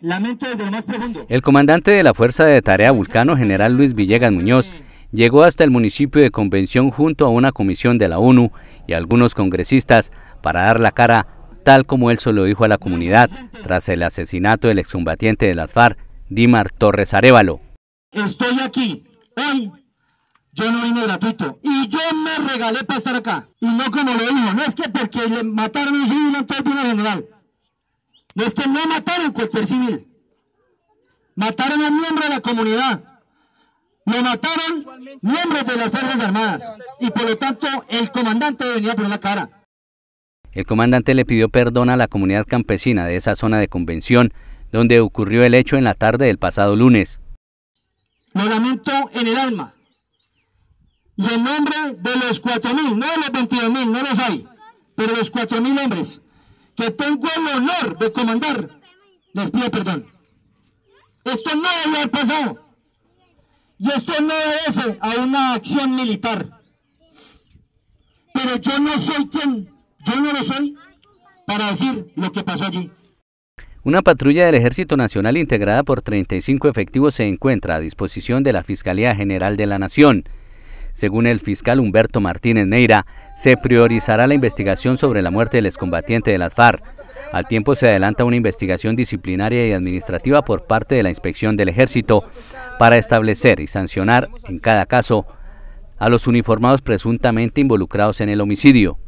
lamento desde lo más profundo. El comandante de la Fuerza de Tarea Vulcano, general Luis Villegas Muñoz, llegó hasta el municipio de Convención junto a una comisión de la ONU y algunos congresistas para dar la cara, tal como él se lo dijo a la comunidad, tras el asesinato del excombatiente de las FARC, Dimar Torres Arevalo. Estoy aquí hoy yo no vine gratuito. Y yo me regalé para estar acá. Y no como lo dijo. No es que porque le mataron a un civil, entonces vino general. No es que no mataron cualquier civil. Mataron a un miembro de la comunidad. Lo mataron miembros de las Fuerzas Armadas. Y por lo tanto, el comandante venía por la cara. El comandante le pidió perdón a la comunidad campesina de esa zona de convención, donde ocurrió el hecho en la tarde del pasado lunes. Lo lamento en el alma y en nombre de los 4.000, no de los 22.000, no los hay, pero los 4.000 hombres que tengo el honor de comandar, les pido perdón. Esto no debe haber pasado. Y esto no obedece a una acción militar. Pero yo no soy quien, yo no lo soy para decir lo que pasó allí. Una patrulla del Ejército Nacional integrada por 35 efectivos se encuentra a disposición de la Fiscalía General de la Nación. Según el fiscal Humberto Martínez Neira, se priorizará la investigación sobre la muerte del excombatiente de las FARC. Al tiempo se adelanta una investigación disciplinaria y administrativa por parte de la Inspección del Ejército para establecer y sancionar, en cada caso, a los uniformados presuntamente involucrados en el homicidio.